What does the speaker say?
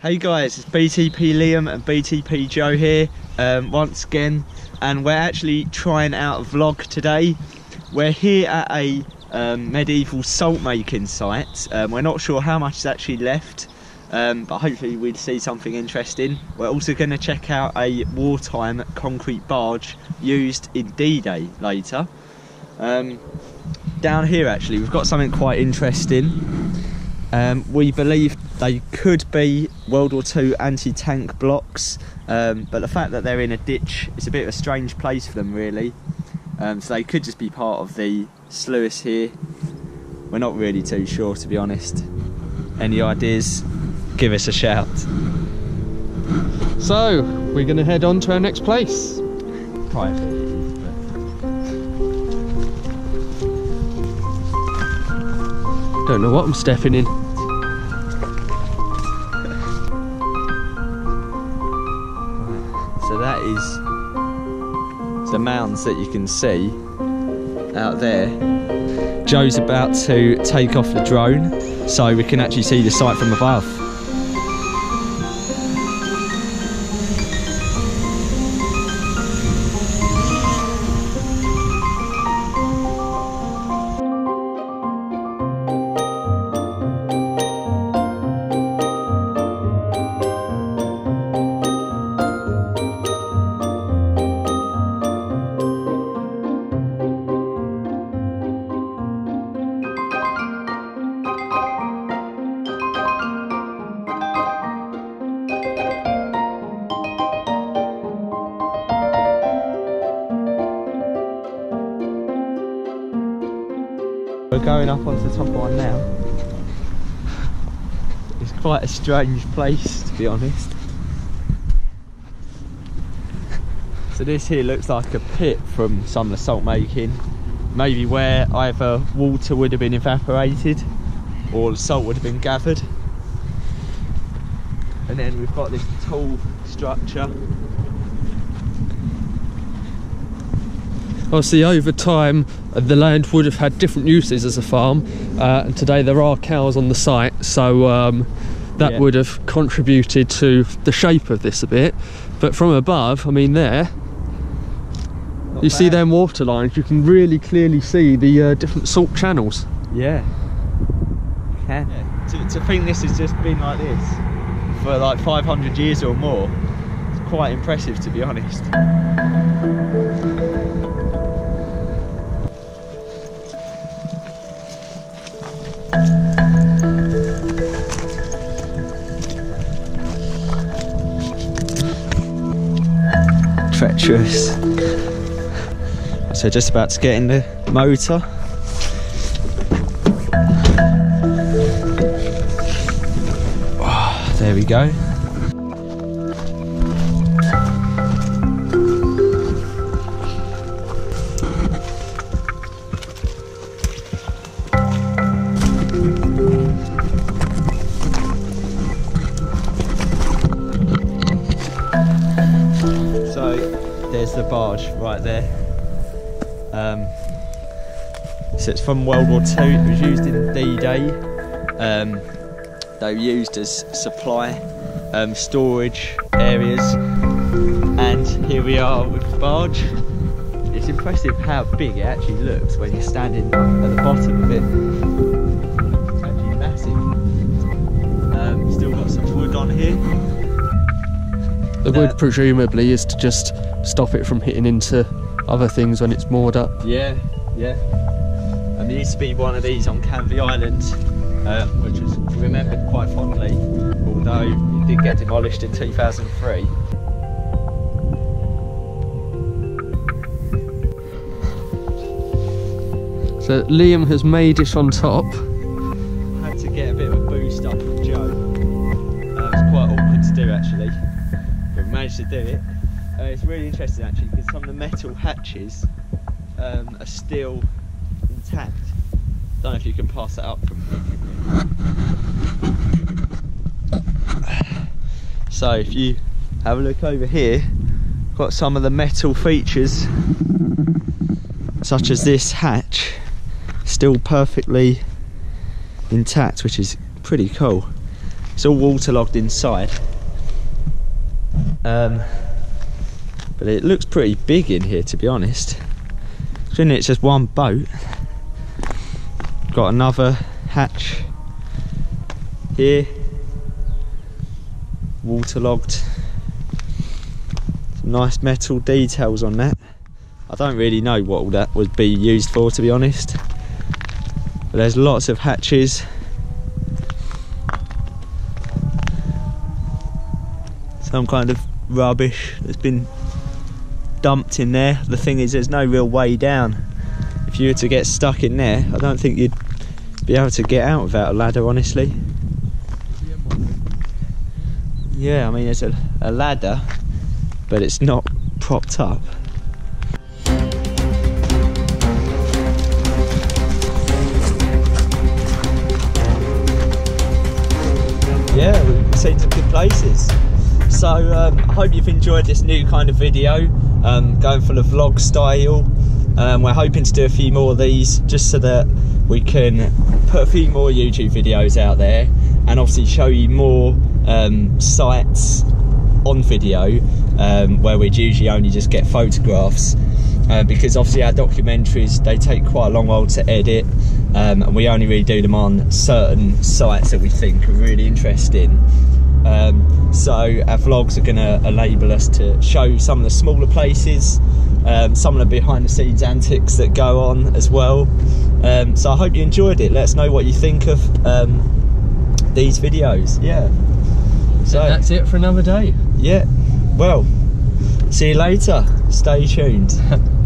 Hey guys, it's BTP Liam and BTP Joe here um, once again and we're actually trying out a vlog today. We're here at a um, medieval salt making site. Um, we're not sure how much is actually left um, but hopefully we'll see something interesting. We're also going to check out a wartime concrete barge used in D-Day later. Um, down here actually we've got something quite interesting. Um, we believe they could be World War II anti-tank blocks, um, but the fact that they're in a ditch is a bit of a strange place for them really. Um, so they could just be part of the sluice here. We're not really too sure to be honest. Any ideas? Give us a shout. So, we're going to head on to our next place. Private. Don't know what I'm stepping in. So that is the mounds that you can see out there. Joe's about to take off the drone so we can actually see the site from above. Going up onto the top one now. It's quite a strange place to be honest. So this here looks like a pit from some of the salt making. Maybe where either water would have been evaporated or the salt would have been gathered. And then we've got this tall structure. Obviously, over time, the land would have had different uses as a farm, uh, and today there are cows on the site, so um, that Yeah. would have contributed to the shape of this a bit. But from above, I mean, there, Not you see them water lines, you can really clearly see the uh, different salt channels. Yeah. Can. To, to think this has just been like this for like 500 years or more, it's quite impressive to be honest. Treacherous. So just about to get in the motor. Oh, there we go. The barge right there. Um, so it's from World War II. It was used in D-Day. Um, they were used as supply um, storage areas. And here we are with the barge. It's impressive how big it actually looks when you're standing at the bottom of it. It's actually massive. Um, still got some wood on here. The Uh, wood presumably is to just stop it from hitting into other things when it's moored up. Yeah, yeah. And there used to be one of these on Canvey Island, uh, which is remembered quite fondly, although it did get demolished in 2003. So Liam has made it on top. Had to get a bit of a boost up with Joe. It was quite awkward to do actually, but managed to do it. Uh, it's really interesting actually because some of the metal hatches um, are still intact. Don't know if you can pass that up from here. So if you have a look over here, got some of the metal features such as this hatch still perfectly intact which is pretty cool It's all waterlogged inside. Um, but it looks pretty big in here, to be honest. Considering it's just one boat. Got another hatch here. Waterlogged. Some nice metal details on that. I don't really know what all that would be used for, to be honest. But there's lots of hatches. Some kind of rubbish that's been dumped in there. The thing is, there's no real way down. If you were to get stuck in there, I don't think you'd be able to get out without a ladder, honestly. Yeah, I mean, there's a, a ladder, but it's not propped up. Yeah, we've seen some good places. So um, I hope you've enjoyed this new kind of video, um, going for the vlog style. Um, we're hoping to do a few more of these just so that we can put a few more YouTube videos out there and obviously show you more um, sites on video um, where we'd usually only just get photographs uh, because obviously our documentaries they take quite a long while to edit um, and we only really do them on certain sites that we think are really interesting um, so our vlogs are going to enable us to show some of the smaller places um, some of the behind the scenes antics that go on as well. Um, so I hope you enjoyed it. Let us know what you think of um, these videos. Yeah. So And that's it for another day. yeah. Well see you later. Stay tuned